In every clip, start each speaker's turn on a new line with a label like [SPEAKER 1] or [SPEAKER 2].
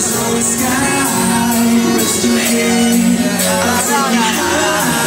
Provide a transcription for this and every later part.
[SPEAKER 1] liability, you know?
[SPEAKER 2] Alabama.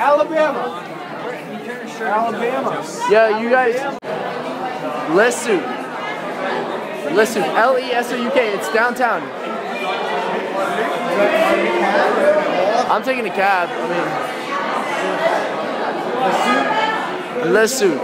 [SPEAKER 2] Alabama. Alabama.
[SPEAKER 1] Yeah, you guys. Le Souk. Lesu. L E S O U K. It's downtown. I'm taking a cab. I mean. Le Souk.